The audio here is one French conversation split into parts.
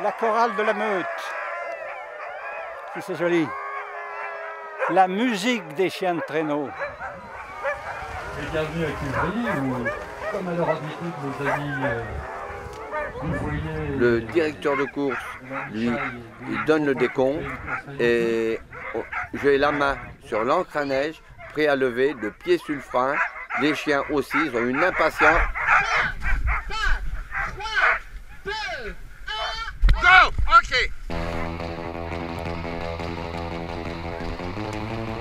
la chorale de la meute. c'est joli. La musique des chiens de traîneau. bienvenue à où, comme à leur habitude, nos amis euh, le directeur de course, lui, il donne le décompte et j'ai la main sur l'encre à neige, prêt à lever, le pied sur le frein. Les chiens aussi, ils ont une impatience.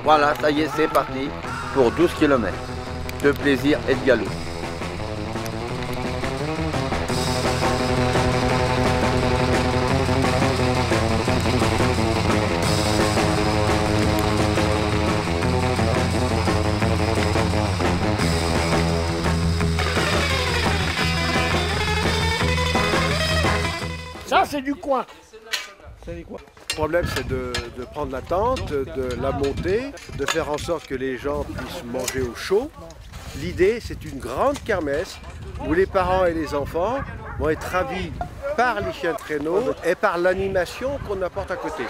Voilà, ça y est, c'est parti pour 12 km de plaisir et de galop. c'est du coin. Le problème, c'est de, prendre la tente, de la monter, de faire en sorte que les gens puissent manger au chaud. L'idée, c'est une grande kermesse où les parents et les enfants vont être ravis par les chiens de traîneau et par l'animation qu'on apporte à côté.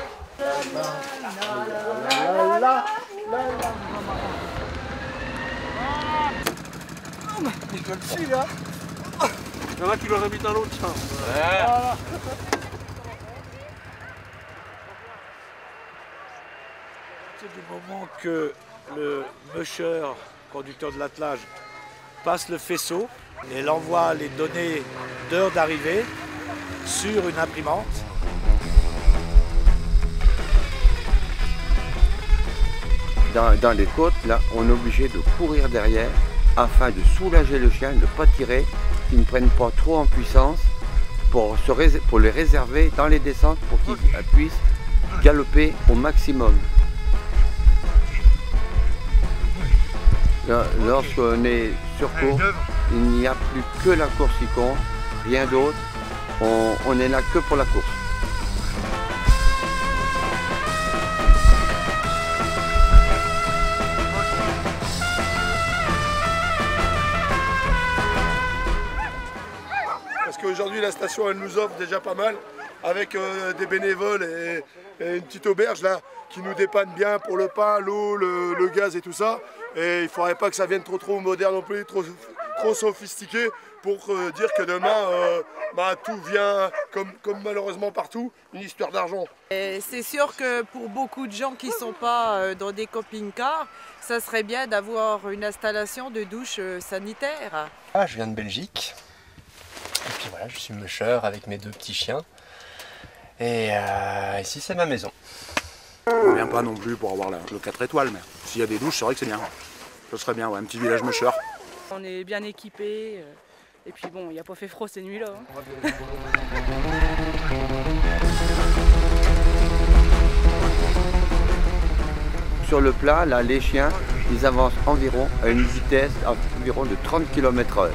Il y en a qui l'aurait mis dans l'autre sens. C'est du moment que le musher, conducteur de l'attelage, passe le faisceau et l'envoie les données d'heure d'arrivée sur une imprimante. Dans, dans, les côtes, là, on est obligé de courir derrière afin de soulager le chien, de ne pas tirer qu'ils ne prennent pas trop en puissance pour, se pour les réserver dans les descentes pour qu'ils puissent galoper au maximum. Lorsqu'on est sur course, il n'y a plus que la course qui compte, rien d'autre. On, on est là que pour la course. Aujourd'hui, la station, elle nous offre déjà pas mal avec euh, des bénévoles et, une petite auberge là qui nous dépanne bien pour le pain, l'eau, le, gaz et tout ça. Et il ne faudrait pas que ça vienne trop trop moderne non plus, trop, trop sophistiqué pour euh, dire que demain euh, bah, tout vient comme, comme malheureusement partout, une histoire d'argent. C'est sûr que pour beaucoup de gens qui ne sont pas dans des camping-cars, ça serait bien d'avoir une installation de douche sanitaire. Ah, je viens de Belgique. Et puis voilà, je suis musher avec mes deux petits chiens. Et euh, ici, c'est ma maison. On vient pas non plus pour avoir le 4 étoiles, mais s'il y a des douches, c'est vrai que c'est bien. Ce serait bien, ouais, un petit village musher. On est bien équipé. Euh, et puis bon, il n'y a pas fait froid ces nuits-là. Hein. Sur le plat, là, les chiens, ils avancent environ à une vitesse environ de 30 km/h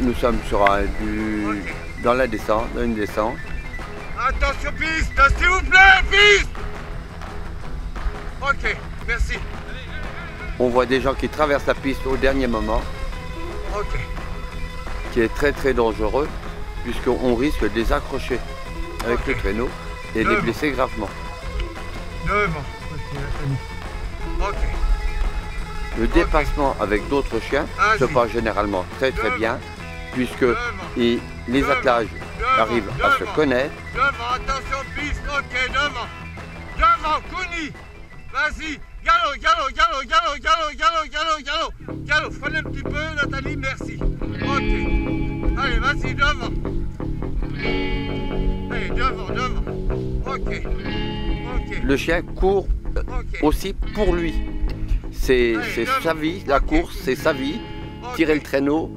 nous sommes sur du, dans la descente, dans une descente. Attention piste, s'il vous plaît, piste Ok, merci. On voit des gens qui traversent la piste au dernier moment. Ok. Qui est très très dangereux, puisqu'on risque de les accrocher avec le traîneau et de les blesser gravement. Ok. Le dépassement avec d'autres chiens se passe généralement très très bien puisque les attelages arrivent à se connaître. Devant, attention piste, ok, devant. Devant, Kouni. Vas-y, galop, galop, galop, galop, galop, galop, galop, galop. Galop, freine un petit peu, Nathalie, merci. Ok. Allez, vas-y, devant. Allez, devant, devant. Ok. Ok. Le chien court aussi pour lui. C'est sa vie, la course, c'est sa vie. Tirer le traîneau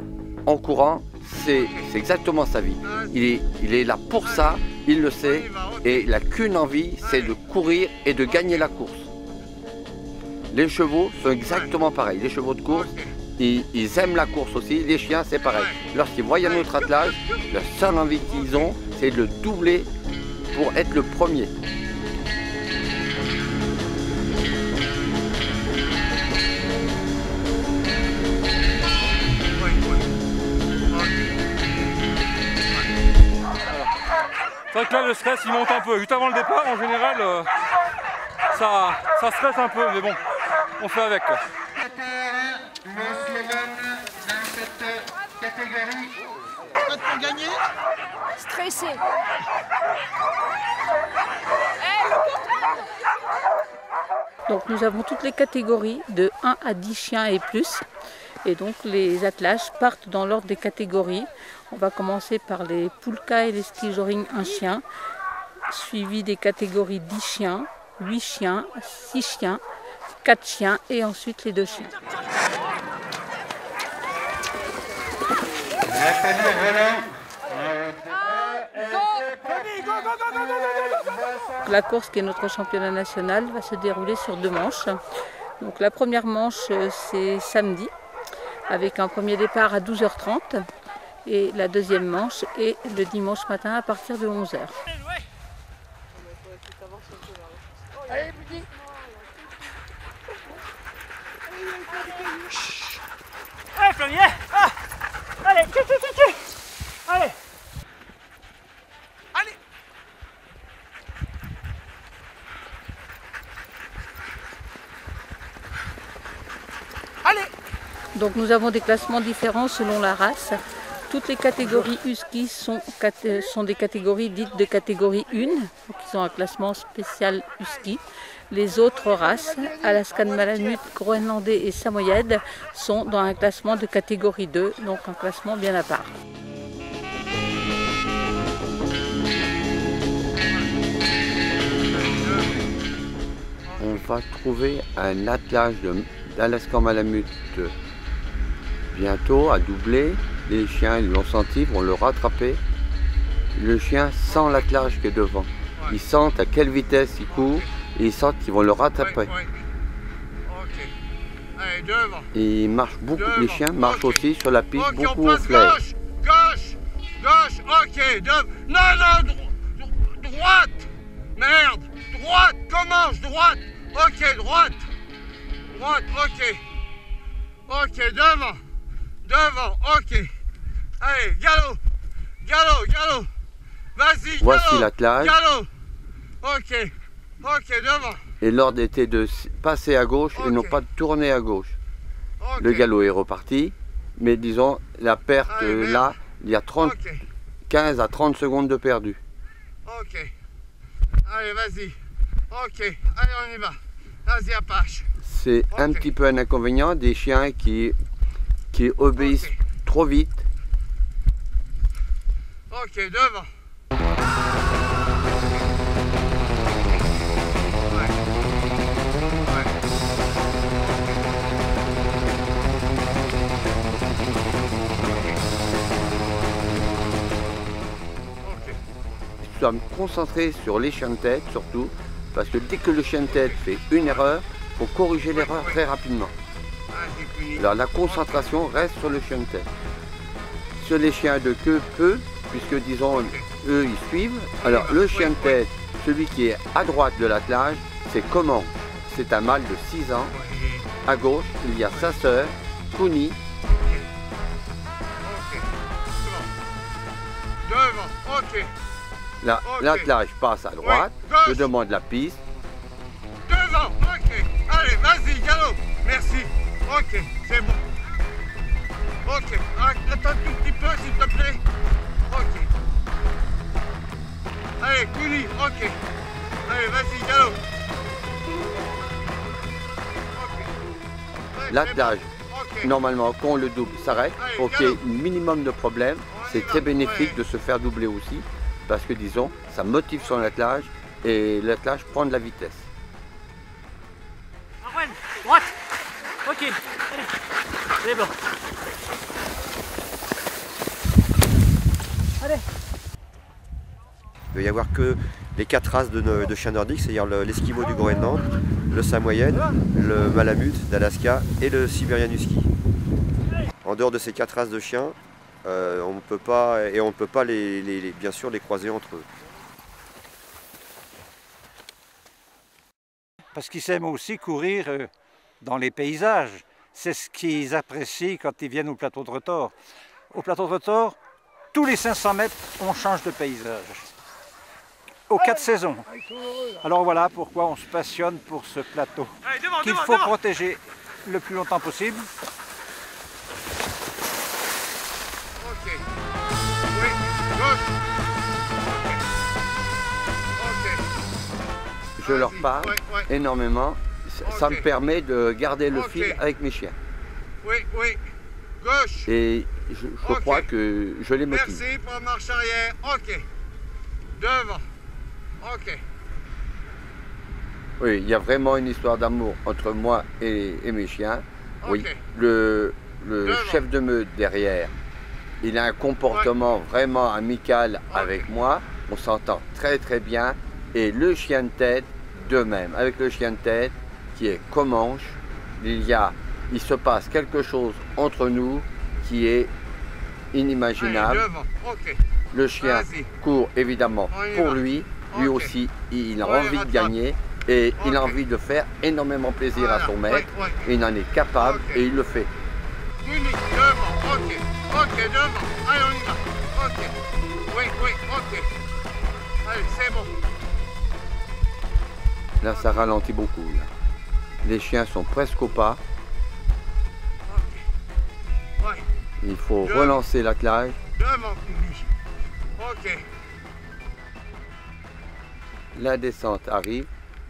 en courant, c'est exactement sa vie. Il est, là pour ça, il le sait, et il n'a qu'une envie, c'est de courir et de gagner la course. Les chevaux sont exactement pareils. Les chevaux de course, ils, ils aiment la course aussi. Les chiens, c'est pareil. Lorsqu'ils voient un autre attelage, la seule envie qu'ils ont, c'est de le doubler pour être le premier. Là, le stress, il monte un peu. Juste avant le départ, en général, euh, ça, ça stresse un peu, mais bon, on fait avec. Quoi. pour gagner Stressé. Donc nous avons toutes les catégories de 1 à 10 chiens et plus. Et donc les attelages partent dans l'ordre des catégories. On va commencer par les poulkas et les skijoring 1 chien, suivi des catégories 10 chiens, 8 chiens, 6 chiens, 4 chiens et ensuite les 2 chiens. La course qui est notre championnat national va se dérouler sur deux manches. Donc la première manche c'est samedi avec un premier départ à 12h30 et la deuxième manche est le dimanche matin à partir de 11h. Allez, petit Allez, Flavien ah Allez, tu, tu, tu, tu Allez Allez Allez Donc nous avons des classements différents selon la race. Toutes les catégories husky sont, euh, sont des catégories dites de catégorie 1, donc ils ont un classement spécial husky. Les autres races, Alaskan Malamute, Groenlandais et Samoyed, sont dans un classement de catégorie 2, donc un classement bien à part. On va trouver un attelage d'Alaskan Malamute bientôt à doubler. Les chiens ils l'ont senti, vont le rattraper. Le chien sent l'attelage qui est devant. Ils sentent à quelle vitesse il court et ils sentent qu'ils vont le rattraper. Et ils marchent beaucoup, les chiens marchent aussi sur la piste beaucoup au flair. Gauche, gauche, gauche, ok, non, non, dro... droite, merde, droite, commence, droite, ok, droite, droite, ok, ok, devant, devant, ok, allez, galop, galop, galop, vas-y, Voici l'attelage. galop, ok, ok, devant. Et l'ordre était de passer à gauche et non pas de tourner à gauche. Le galop est reparti, mais disons, la perte Allez, là, il y a 30, 15 à 30 secondes de perdu. Ok. Allez, vas-y. Ok. Allez, on y va. Vas-y, Apache. C'est un petit peu un inconvénient des chiens qui, qui obéissent trop vite. Ok, devant. Nous sommes concentrés sur les chiens de tête surtout, parce que dès que le chien de tête fait une erreur, il faut corriger l'erreur très rapidement. Alors la concentration reste sur le chien de tête. Sur les chiens de queue, peu, puisque disons, eux ils suivent. Alors le chien de tête, celui qui est à droite de l'attelage, c'est comment? C'est un mâle de 6 ans. À gauche, il y a sa sœur, Kuni. L'attelage passe à droite, je demande la piste. Devant. Ok. Allez, vas-y, galop. Merci. Ok, c'est bon. Ok. Ah, Attends un tout petit peu, s'il te plaît. Ok. Allez, Kuni. Ok. Allez, vas-y, galop. L'attelage, normalement, quand on le double, s'arrête pour qu'il y ait un minimum de problèmes. C'est très bénéfique de se faire doubler aussi, parce que disons, ça motive son attelage et l'attelage prend de la vitesse. Arwen, droite Ok, allez, c'est bon. Allez Il ne va y avoir que les quatre races de, de chiens nordiques, c'est-à-dire le- l'esquimau du Groenland, le samoyed, le malamute d'Alaska et le sibérian husky. En dehors de ces quatre races de chiens, euh, on ne peut pas, et on ne peut pas les, les- les- bien sûr les croiser entre eux. Parce qu'ils aiment aussi courir euh, dans les paysages. C'est ce qu'ils apprécient quand ils viennent au plateau de retors. Au plateau de retors, tous les 500 mètres, on change de paysage. aux quatre saisons. Alors voilà pourquoi on se passionne pour ce plateau qu'il faut protéger le plus longtemps possible. Ok. Oui, gauche. Ok. Je leur parle énormément. Ça- me permet de garder le fil avec mes chiens. Oui, oui. Gauche. Et je, crois que je les motive. Merci pour la marche arrière. Ok. Devant. Ok. Oui, il y a vraiment une histoire d'amour entre moi et, et mes chiens. Oui, le, chef de meute derrière, il a un comportement vraiment amical avec moi. On s'entend très très bien. Et le chien de tête, de même. Avec le chien de tête, qui est Comanche, il y a, il se passe quelque chose entre nous qui est inimaginable. Ok. Le chien court évidemment pour va. lui. Lui aussi, il a envie de gagner et il a envie de faire énormément plaisir Voilà. à son maître. Ouais, ouais. Et il en est capable et il le fait. Unique. Devant. Ok. Ok, devant. Allez, on y va. Ok. Oui, oui, ok. Allez, c'est bon. Là, ça ralentit beaucoup. là. Les chiens sont presque au pas. Il faut relancer lui. Ok. La descente arrive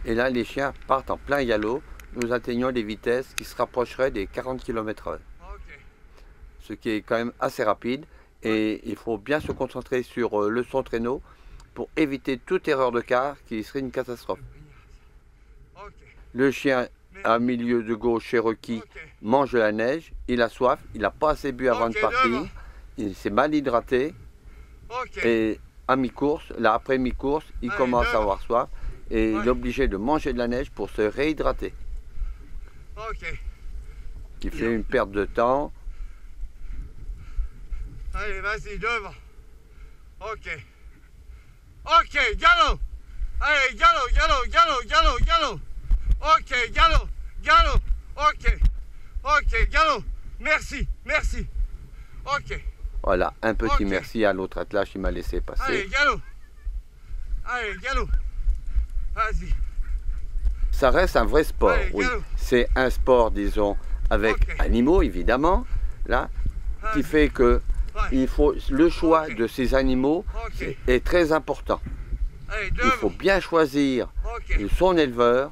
et là, les chiens partent en plein galop. Nous atteignons des vitesses qui se rapprocheraient des 40 km/h. Ce qui est quand même assez rapide. Et il faut bien se concentrer sur euh, le son traîneau pour éviter toute erreur de quart qui serait une catastrophe. Le chien à milieu de gauche Cherokee mange de la neige, il a soif, il n'a pas assez bu avant de partir, il s'est mal hydraté et à mi-course, là après mi-course, il commence à avoir soif et il est obligé de manger de la neige pour se réhydrater, Ok. qui fait une perte de temps. Allez, vas-y, devant. Ok. Ok, galop. Allez, galop, galop, galop, galop, galop. Ok, galop, galop. Ok. Ok, galop. Merci, merci. Ok. Voilà, un petit merci à l'autre attelage qui m'a laissé Allez, passer. galop. Allez, galop. Vas-y. Ça reste un vrai sport, Allez, oui. C'est un sport, disons, avec animaux évidemment, là, qui fait que il faut le choix de ces animaux est très important. Allez, Il faut bien choisir son éleveur.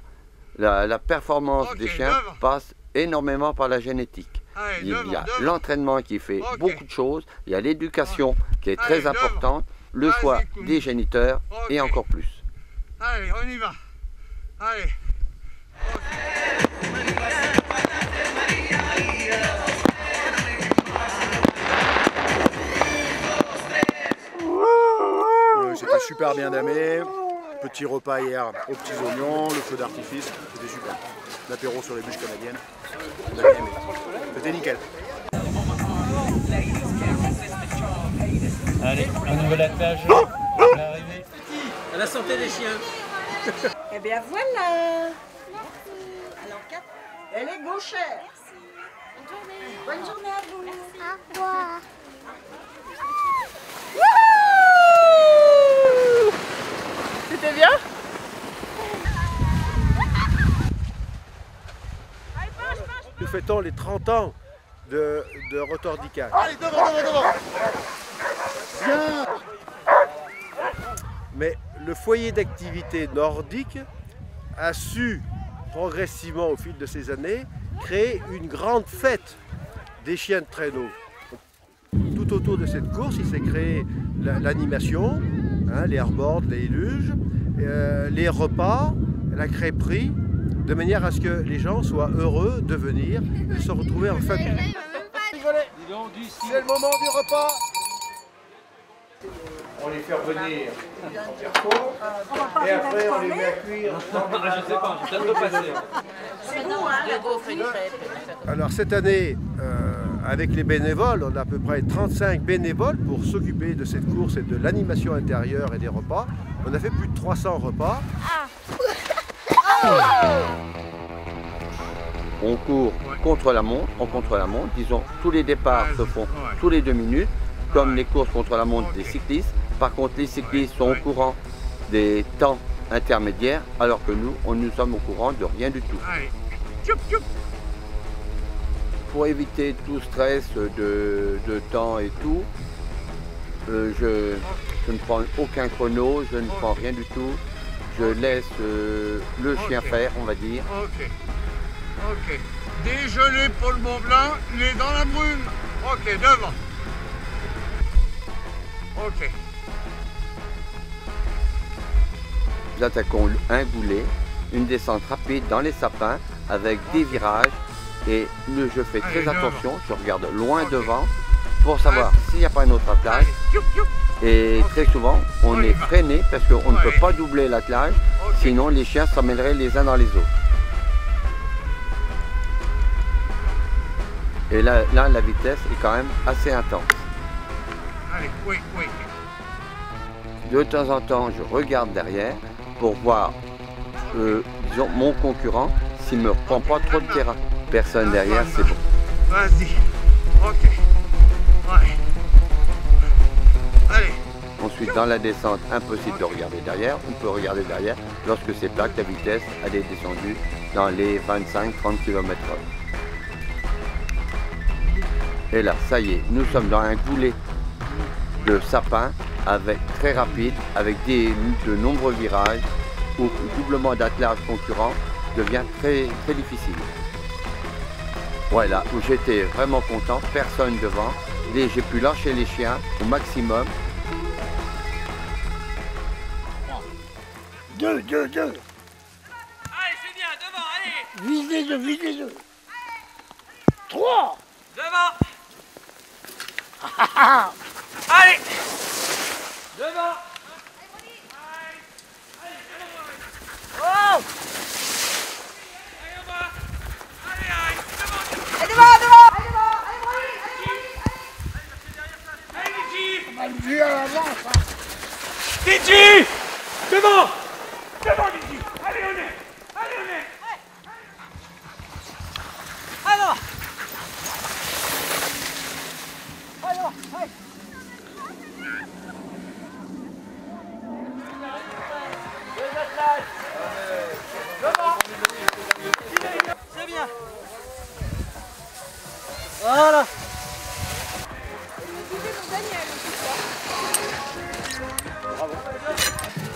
La, la performance des chiens passe énormément par la génétique. Allez, Il y a l'entraînement qui fait beaucoup de choses, il y a l'éducation qui est très importante, le choix des géniteurs et encore plus. Allez, on y va. Allez. Euh, C'était super bien damé. Petit repas hier aux petits oignons, le feu d'artifice, c'était super. L'apéro sur les bûches canadiennes. On a bien aimé. C'était nickel. Allez, un nouvel attelage à l'arrivée. À la santé des chiens. Eh bien voilà Alors, quatre. Elle est gauchère. Bonne journée à vous. Au revoir. C'était bien Nous fêtons les 30 ans de, de Rotordicage. Allez, devant, devant, devant. Bien. Mais le foyer d'activité nordique a su progressivement au fil de ces années créer une grande fête des chiens de traîneau. Tout autour de cette course, il s'est créé la- l'animation, hein, les airboards, les luges, euh, les repas, la crêperie, de manière à ce que les gens soient heureux de venir et se retrouver en famille. C'est le moment du repas. On les fait revenir et après on les met à cuire. Je sais pas, j'ai peut-être pas passé. C'est bon, hein. Alors cette année, euh, avec les bénévoles, on a à peu près 35 bénévoles pour s'occuper de cette course et de l'animation intérieure et des repas. On a fait plus de 300 repas. On court contre la montre, on contre la montre, disons, tous les départs se font tous les deux minutes, comme les courses contre la montre des cyclistes. Par contre, les cyclistes sont au courant des temps intermédiaires, alors que nous, on nous sommes au courant de rien du tout. Pour éviter tout stress de, de temps et tout, euh, je, je ne prends aucun chrono, je ne prends rien du tout. Je laisse euh, le chien faire, on va dire. Ok. Ok. Déjeuner pour le Mont Blanc, il est dans la brume. Ok, devant. Ok. Nous attaquons un goulet, une descente rapide dans les sapins avec des virages et je fais très attention, je regarde loin devant pour savoir s'il n'y a pas un autre attelage. Et très souvent, on est freiné parce qu'on ne peut pas doubler l'attelage, sinon les chiens s'emmêleraient les uns dans les autres. Et là, là, la vitesse est quand même assez intense. De temps en temps, je regarde derrière pour voir, euh, disons, mon concurrent s'il ne me prend pas trop de terrain. Personne derrière, c'est bon. Vas-y. Ok. Ouais. Allez. Ensuite, dans la descente, impossible de regarder derrière. On peut regarder derrière lorsque c'est plat, que la vitesse elle est descendue dans les 25-30 km/h. Et là, ça y est, nous sommes dans un goulet de sapin avec très rapide, avec des, de nombreux virages où le doublement d'attelage concurrent devient très, très difficile. Voilà, où j'étais vraiment content, personne devant. Et J'ai pu lâcher les chiens au maximum Deux, deux, deux. Allez, c'est bien, devant, allez Vise les deux, vise les deux. Trois. Devant Ah, Allez Devant Oh Allez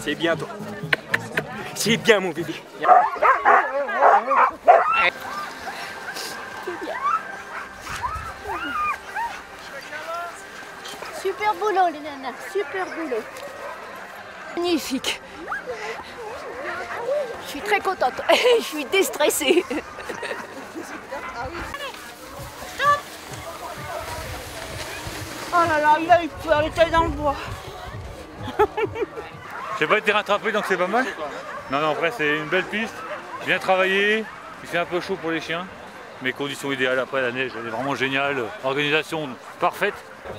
C'est bien, toi C'est bien, mon bébé Super boulot les nanas, super boulot. Magnifique. Je suis très contente. Je suis déstressée. Oh là là, il a eu peur, il était dans le bois. J'ai pas été rattrapé donc c'est pas mal. Non, non, après c'est une belle piste, bien travaillé, il fait un peu chaud pour les chiens, mais conditions idéales après la neige, elle est vraiment géniale, organisation parfaite.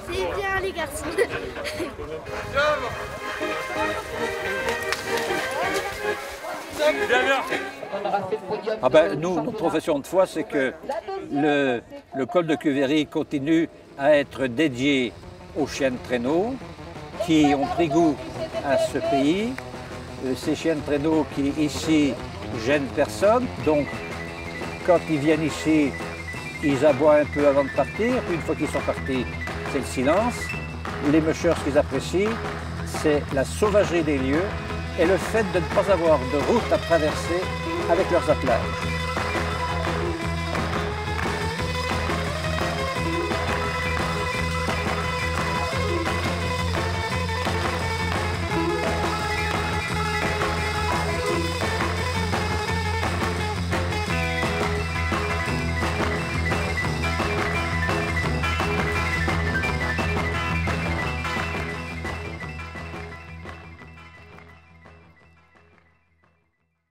C'est bien les garçons. Bien, bien. Ah ben, nous, notre profession de foi, c'est que le, le col de Cuvéry continue à être dédié aux chiens de traîneau qui ont pris goût à ce pays. Euh, Ces chiens de traîneau qui, ici, gênent personne. Donc, quand ils viennent ici, ils aboient un peu avant de partir. Une fois qu'ils sont partis, c'est le silence. Les mûcheurs, ce qu'ils apprécient, c'est la sauvagerie des lieux et le fait de ne pas avoir de route à traverser avec leurs attelages.